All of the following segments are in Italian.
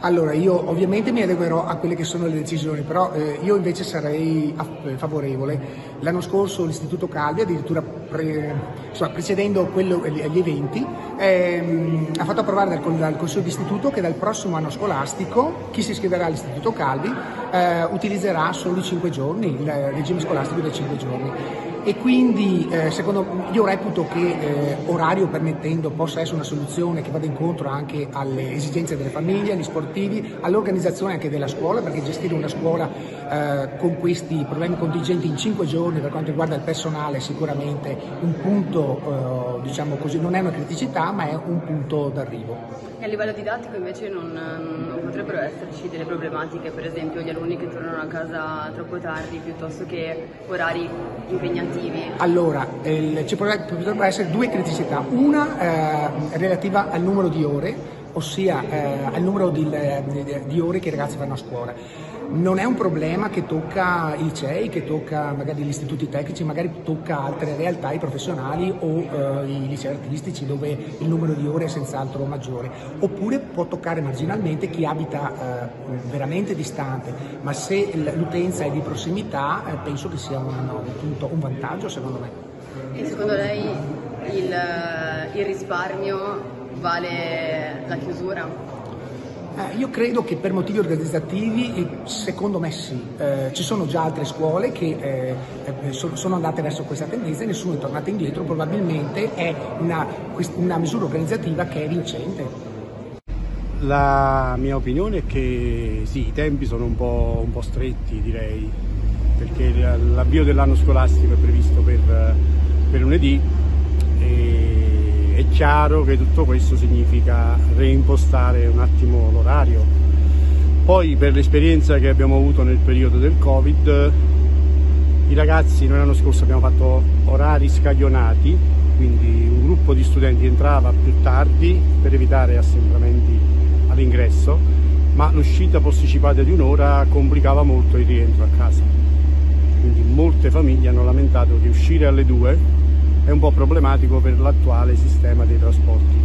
Allora, io ovviamente mi adeguerò a quelle che sono le decisioni, però eh, io invece sarei favorevole. L'anno scorso l'Istituto Calvi, addirittura pre, insomma, precedendo quello, gli eventi, ehm, ha fatto approvare dal, dal Consiglio d'Istituto che dal prossimo anno scolastico chi si iscriverà all'Istituto Calvi eh, utilizzerà solo i 5 giorni, il regime scolastico dei 5 giorni e quindi eh, secondo io reputo che eh, orario permettendo possa essere una soluzione che vada incontro anche alle esigenze delle famiglie, agli sportivi, all'organizzazione anche della scuola perché gestire una scuola eh, con questi problemi contingenti in cinque giorni per quanto riguarda il personale è sicuramente un punto, eh, diciamo così, non è una criticità ma è un punto d'arrivo. E a livello didattico invece non, potrebbero esserci delle problematiche, per esempio gli alunni che tornano a casa troppo tardi piuttosto che orari impegnativi? Allora, il, ci potrebbero essere due criticità, una eh, relativa al numero di ore, ossia eh, al numero di, di, di ore che i ragazzi vanno a scuola non è un problema che tocca i licei, che tocca magari gli istituti tecnici, magari tocca altre realtà, i professionali o eh, i licei artistici dove il numero di ore è senz'altro maggiore, oppure può toccare marginalmente chi abita eh, veramente distante, ma se l'utenza è di prossimità eh, penso che sia un, un, un, vantaggio secondo me. E secondo lei il, il risparmio vale la chiusura? Eh, io credo che per motivi organizzativi, secondo me sì, eh, ci sono già altre scuole che eh, eh sono andate verso questa tendenza e nessuno è tornato indietro, probabilmente è una, una misura organizzativa che è vincente. La mia opinione è che sì, i tempi sono un po', un po stretti direi, perché l'avvio dell'anno scolastico è previsto per, per lunedì è chiaro che tutto questo significa reimpostare un attimo l'orario. Poi per l'esperienza che abbiamo avuto nel periodo del Covid, i ragazzi noi l'anno scorso abbiamo fatto orari scaglionati, quindi un gruppo di studenti entrava più tardi per evitare assembramenti all'ingresso, ma l'uscita posticipata di un'ora complicava molto il rientro a casa. Quindi molte famiglie hanno lamentato che uscire alle due è un po' problematico per l'attuale sistema dei trasporti.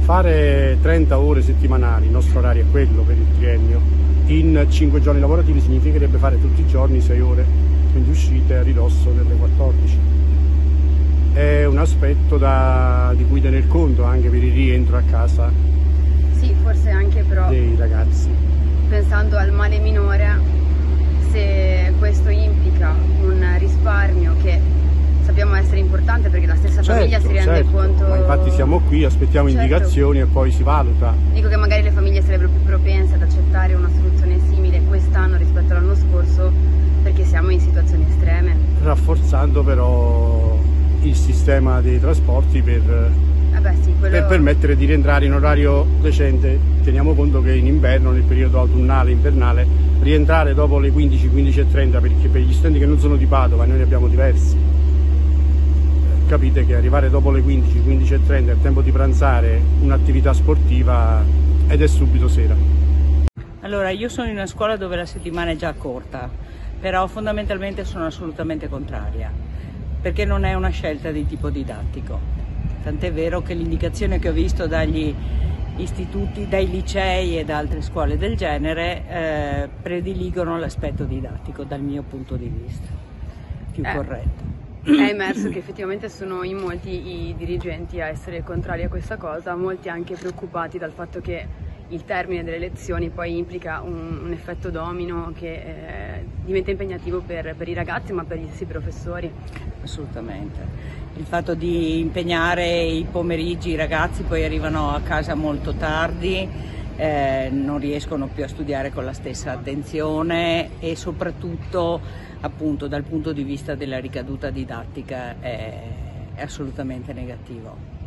Fare 30 ore settimanali, il nostro orario è quello per il triennio, in 5 giorni lavorativi significherebbe fare tutti i giorni 6 ore, quindi uscite a ridosso delle 14. È un aspetto da, di cui tener conto anche per il rientro a casa sì, forse anche però dei ragazzi. Pensando al male minore, se questo implica un risparmio che sappiamo essere importante perché la stessa certo, famiglia si rende certo. conto. Ma infatti siamo qui, aspettiamo certo. indicazioni e poi si valuta. Dico che magari le famiglie sarebbero più propense ad accettare una soluzione simile quest'anno rispetto all'anno scorso perché siamo in situazioni estreme. Rafforzando però il sistema dei trasporti per, eh sì, quello... per permettere di rientrare in orario decente. Teniamo conto che in inverno, nel periodo autunnale, invernale, rientrare dopo le 15, 15 e 30 perché per gli studenti che non sono di Padova, noi ne abbiamo diversi capite che arrivare dopo le 15, 15 e 30 è il tempo di pranzare un'attività sportiva ed è subito sera. Allora, io sono in una scuola dove la settimana è già corta, però fondamentalmente sono assolutamente contraria, perché non è una scelta di tipo didattico. Tant'è vero che l'indicazione che ho visto dagli istituti, dai licei e da altre scuole del genere eh, prediligono l'aspetto didattico dal mio punto di vista, più eh. corretto è emerso che effettivamente sono in molti i dirigenti a essere contrari a questa cosa, molti anche preoccupati dal fatto che il termine delle elezioni poi implica un, un effetto domino che eh, diventa impegnativo per, per, i ragazzi ma per gli stessi professori. Assolutamente. Il fatto di impegnare i pomeriggi i ragazzi poi arrivano a casa molto tardi, eh, non riescono più a studiare con la stessa attenzione e soprattutto appunto dal punto di vista della ricaduta didattica è, è assolutamente negativo.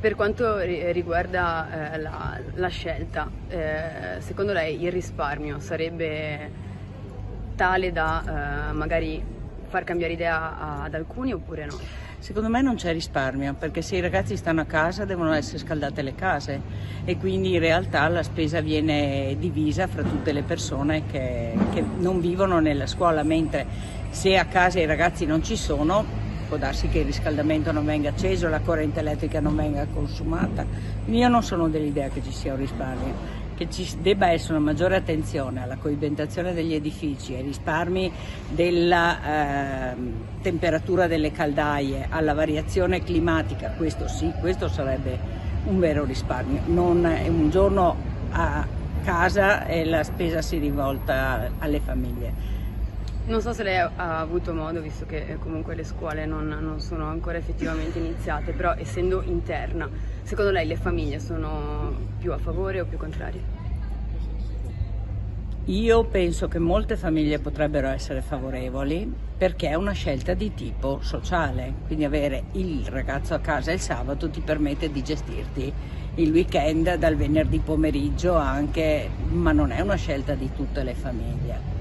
Per quanto riguarda eh, la, la, scelta, eh, secondo lei il risparmio sarebbe tale da eh, magari far cambiare idea ad alcuni oppure no? Secondo me non c'è risparmio perché se i ragazzi stanno a casa devono essere scaldate le case e quindi in realtà la spesa viene divisa fra tutte le persone che, che non vivono nella scuola, mentre se a casa i ragazzi non ci sono può darsi che il riscaldamento non venga acceso, la corrente elettrica non venga consumata. Io non sono dell'idea che ci sia un risparmio che ci debba essere una maggiore attenzione alla coibentazione degli edifici, ai risparmi della eh, temperatura delle caldaie, alla variazione climatica, questo sì, questo sarebbe un vero risparmio, non un giorno a casa e la spesa si rivolta alle famiglie. Non so se lei ha avuto modo, visto che eh, comunque le scuole non, non, sono ancora effettivamente iniziate, però essendo interna, secondo lei le famiglie sono più a favore o più contrarie? Io penso che molte famiglie potrebbero essere favorevoli perché è una scelta di tipo sociale, quindi avere il ragazzo a casa il sabato ti permette di gestirti il weekend dal venerdì pomeriggio anche, ma non è una scelta di tutte le famiglie.